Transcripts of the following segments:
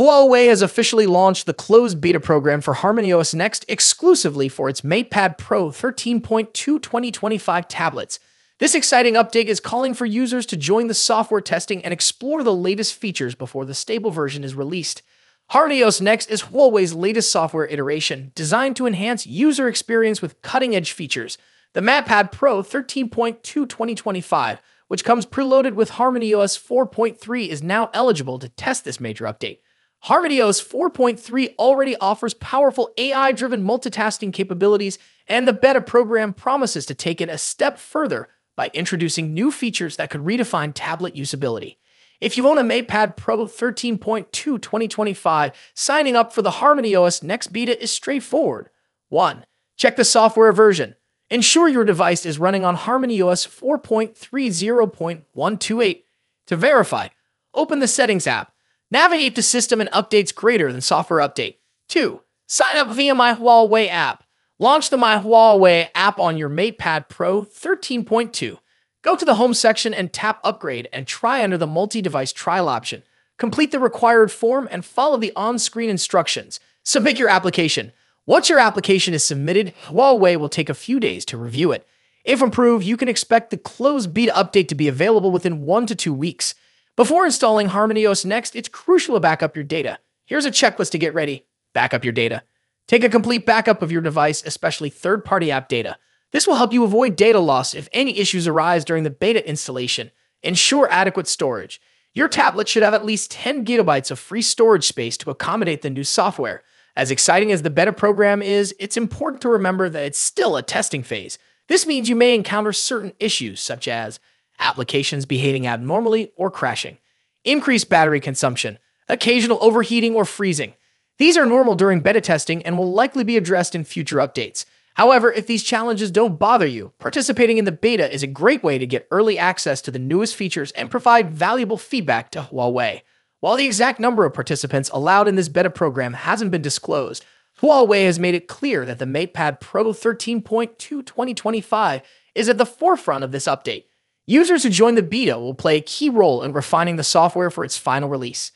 Huawei has officially launched the closed beta program for HarmonyOS Next exclusively for its MatePad Pro 13.2 2025 tablets. This exciting update is calling for users to join the software testing and explore the latest features before the stable version is released. HarmonyOS Next is Huawei's latest software iteration, designed to enhance user experience with cutting-edge features. The MatePad Pro 13.2 2025, which comes preloaded with HarmonyOS 4.3, is now eligible to test this major update. HarmonyOS 4.3 already offers powerful AI driven multitasking capabilities, and the beta program promises to take it a step further by introducing new features that could redefine tablet usability. If you own a MatePad Pro 13.2 2025, signing up for the HarmonyOS Next Beta is straightforward. 1. Check the software version. Ensure your device is running on HarmonyOS 4.30.128. To verify, open the Settings app Navigate to system and updates greater than software update. 2. Sign up via My Huawei app. Launch the My Huawei app on your MatePad Pro 13.2. Go to the home section and tap Upgrade and try under the multi-device trial option. Complete the required form and follow the on-screen instructions. Submit your application. Once your application is submitted, Huawei will take a few days to review it. If approved, you can expect the closed beta update to be available within one to two weeks. Before installing HarmonyOS Next, it's crucial to back up your data. Here's a checklist to get ready. Back up your data. Take a complete backup of your device, especially third-party app data. This will help you avoid data loss if any issues arise during the beta installation. Ensure adequate storage. Your tablet should have at least 10 gigabytes of free storage space to accommodate the new software. As exciting as the beta program is, it's important to remember that it's still a testing phase. This means you may encounter certain issues, such as applications behaving abnormally or crashing, increased battery consumption, occasional overheating or freezing. These are normal during beta testing and will likely be addressed in future updates. However, if these challenges don't bother you, participating in the beta is a great way to get early access to the newest features and provide valuable feedback to Huawei. While the exact number of participants allowed in this beta program hasn't been disclosed, Huawei has made it clear that the MatePad Pro 13.2 2025 is at the forefront of this update. Users who join the beta will play a key role in refining the software for its final release.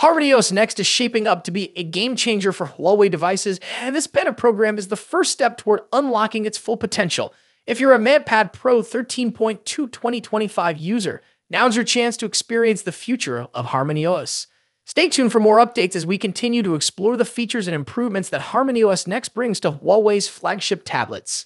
HarmonyOS Next is shaping up to be a game changer for Huawei devices, and this beta program is the first step toward unlocking its full potential. If you're a MatePad Pro 13.2 2025 user, now's your chance to experience the future of HarmonyOS. Stay tuned for more updates as we continue to explore the features and improvements that HarmonyOS Next brings to Huawei's flagship tablets.